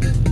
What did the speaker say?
Bye.